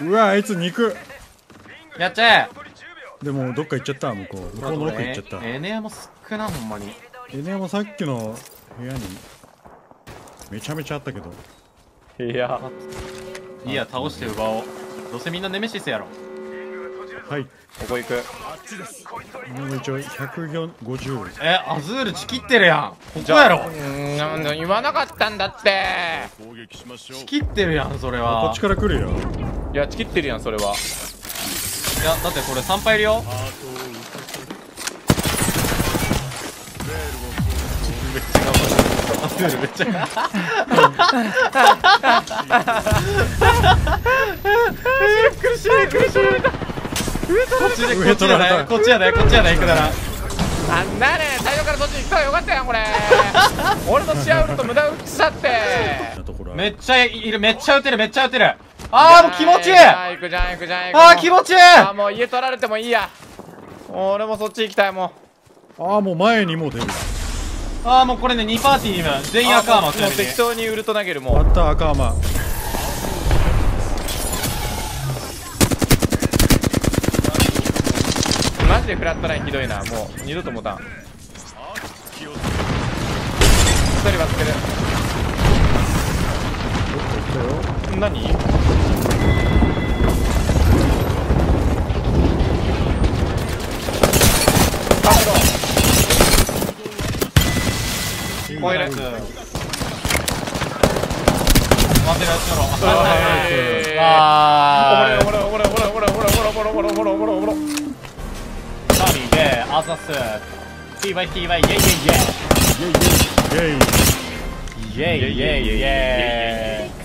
うわあいつ肉。やっちゃえ。でもどっか行っちゃった向こう。向こうの奥行っちゃった。エネアも少なほんまに。エネもさっきの部屋にめちゃめちゃあったけど。いや。いいや倒して奪おうどうせみんなネメシスやろ。はい。ここ行く。もう一応150えアズールチキってるやん。ここやろ。うんなんだ言わなかったんだって。チキってるやんそれこはっちから来るよ。いやチキってるやんそれは。いやだってこれ3敗いるよ。めっちゃ頑張るアズールめっちゃ苦しい。苦しい。こっちでこっちや上取られたねこっちやねこっちやね行くならなんだね最初からそっち行ったらよかったやんこれ俺のシアウルと無駄打ちしたってめっちゃい。るめっちゃ撃てるめっちゃ撃てるあーもう気持ちいい。あー行くじゃん行くじゃん行くあー気持ちいい。あーもう家取られてもいいや。俺もそっち行きたいもああもう前にもう出る。あーもうこれね2パーティー今全う員赤あーもうもうマちなみに。適当にウルト投げるもう。あった赤マ。マジでフラットラインひどいなもう。二度と持たん。一人はつける。来たよ。何？こういうやつ待ってるやつだろはいあーおもろいおもろいおもろいおもろいおもろいおもろいおもろいおもろいおもろいおもろいサリーでアザス TYTY イェイイェイイェイイェイイェイイェイイェイイェイ